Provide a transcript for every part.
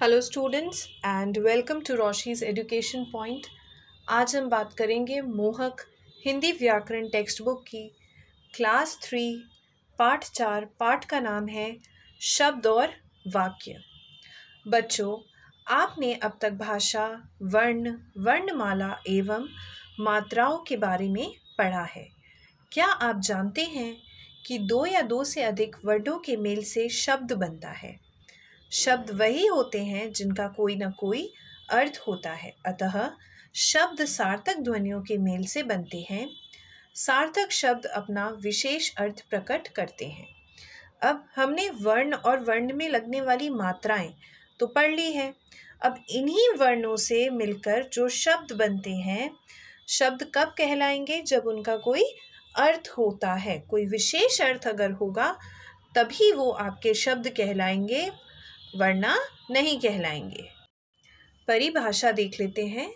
Hello students and welcome to Roshi's education point आज हम बात करेंगे मोहक हिंदी व्याकरण टेक्स्ट बुक की। क्लास थ्री पाठ चार पाठ का नाम है शब्द और वाक्य। बच्चों, आपने अब तक भाषा, वर्ण, वर्णमाला एवं मात्राओं के बारे में पढ़ा है। क्या आप जानते हैं कि दो या दो से अधिक वर्णों के मेल से शब्द बनता है? शब्द वही होते हैं जिनका कोई ना कोई अर्थ होता है। अतः शब्द सार्थक ध्वनियों के मेल से बनते हैं। सार्थक शब्द अपना विशेष अर्थ प्रकट करते हैं। अब हमने वर्ण और वर्ण में लगने वाली मात्राएँ तो पढ़ ली है। अब इन्हीं वर्णों से मिलकर जो शब्द बनते हैं, शब्द कब कहलाएँगे? जब उनका कोई अर्थ होता है, कोई विशेष अर्थ अगर होगा, तभी वो आपके शब्द कहलाएँगे। वरना नहीं कहलाएँगे। परिभाषा देख लेते हैं।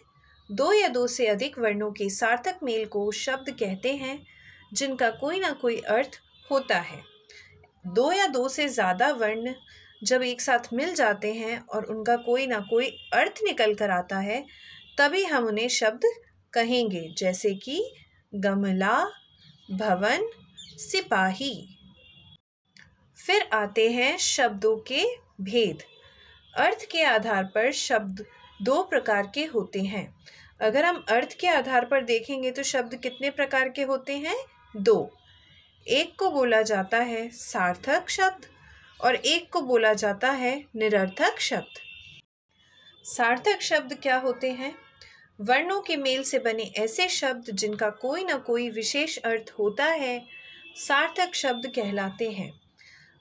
दो या दो से अधिक वर्णों के सार्थक मेल को शब्द कहते हैं, जिनका कोई ना कोई अर्थ होता है। दो या दो से ज़्यादा वर्ण जब एक साथ मिल जाते हैं और उनका कोई ना कोई अर्थ निकल कर आता है, तभी हम उन्हें शब्द कहेंगे, जैसे कि गमला, भवन, सिपाही। फिर आते हैं शब्दों के भेद। अर्थ के आधार पर शब्द दो प्रकार के होते हैं। अगर हम अर्थ के आधार पर देखेंगे तो शब्द कितने प्रकार के होते हैं? दो। एक को बोला जाता है सार्थक शब्द और एक को बोला जाता है निरर्थक शब्द। सार्थक शब्द क्या होते हैं? वर्णों के मेल से बने ऐसे शब्द जिनका कोई ना कोई विशेष अर्थ होता है, सार्थक शब्द कहलाते हैं।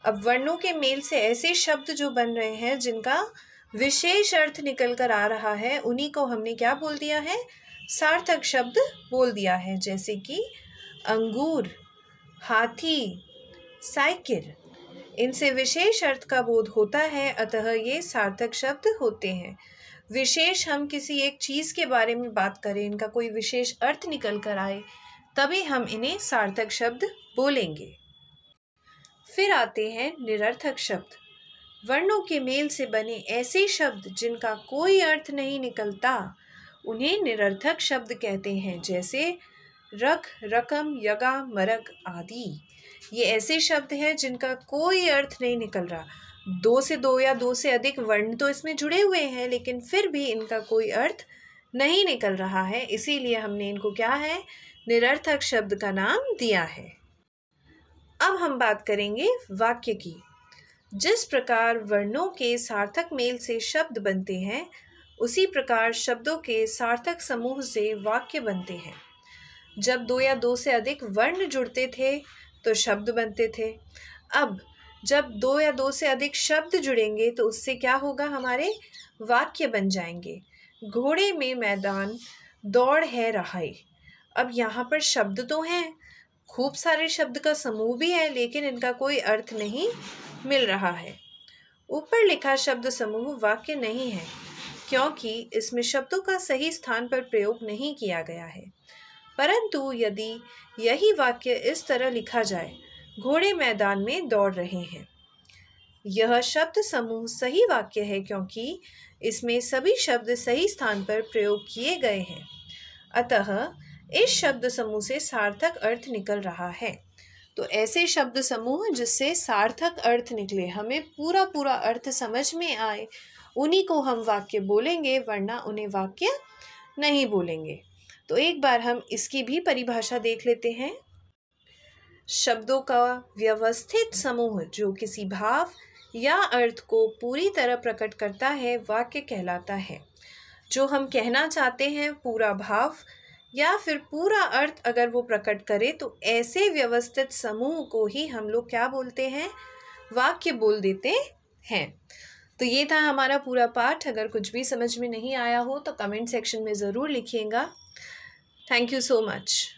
अब वर्णों के मेल से ऐसे शब्द जो बन रहे हैं, जिनका विशेष अर्थ निकल कर आ रहा है, उन्हीं को हमने क्या बोल दिया है? सार्थक शब्द बोल दिया है, जैसे कि अंगूर, हाथी, साइकिल। इनसे विशेष अर्थ का बोध होता है, अतः ये सार्थक शब्द होते हैं। विशेष हम किसी एक चीज़ के बारे में बात करें, इनका कोई विशेष अर्थ निकल कर आए, तभी हम इन्हें सार्थक शब्द बोलेंगे। फिर आते हैं निरर्थक शब्द। वर्णों के मेल से बने ऐसे शब्द जिनका कोई अर्थ नहीं निकलता, उन्हें निरर्थक शब्द कहते हैं, जैसे रख, रकम, यगा, मरग आदि। ये ऐसे शब्द हैं जिनका कोई अर्थ नहीं निकल रहा। दो से दो या दो से अधिक वर्ण तो इसमें जुड़े हुए हैं, लेकिन फिर भी इनका कोई अर्थ नहीं निकल रहा है। इसीलिए हमने इनको क्या है? निरर्थक शब्द का नाम दिया है। अब हम बात करेंगे वाक्य की। जिस प्रकार वर्णों के सार्थक मेल से शब्द बनते हैं, उसी प्रकार शब्दों के सार्थक समूह से वाक्य बनते हैं। जब दो या दो से अधिक वर्ण जुड़ते थे तो शब्द बनते थे। अब जब दो या दो से अधिक शब्द जुड़ेंगे तो उससे क्या होगा हमारे? वाक्य बन जाएँगे। घोड़े में मैदान, दौड़ है रहाई अब यहाँ पर शब्द तो हैं खूब सारे शब्द का समूह भी है, लेकिन इनका कोई अर्थ नहीं मिल रहा है। ऊपर लिखा शब्द समूह वाक्य नहीं है, क्योंकि इसमें शब्दों का सही स्थान पर प्रयोग नहीं किया गया है। परंतु यदि यही वाक्य इस तरह लिखा जाए, घोड़े मैदान में दौड़ रहे हैं। यह शब्द समूह सही वाक्य है, क्योंकि इसमें सभी शब्द सही स्थान पर प्रयोग किए गए हैं। अतः इस शब्द समूह से सार्थक अर्थ निकल रहा है। तो ऐसे शब्द समूह जिससे सार्थक अर्थ निकले, हमें पूरा पूरा अर्थ समझ में आए, उन्हीं को हम वाक्य बोलेंगे, वरना उन्हें वाक्य नहीं बोलेंगे। तो एक बार हम इसकी भी परिभाषा देख लेते हैं। शब्दों का व्यवस्थित समूह जो किसी भाव या अर्थ को पूरी तरह प्रकट करता है, वाक्य कहलाता है। जो हम कहना चाहते हैं, पूरा भाव या फिर पूरा अर्थ अगर वो प्रकट करे तो ऐसे व्यवस्थित समूह को ही हम लोग क्या बोलते हैं? वाक्य बोल देते हैं। तो ये था हमारा पूरा पाठ। अगर कुछ भी समझ में नहीं आया हो तो कमेंट सेक्शन में ज़रूर लिखिएगा। Thank you so much.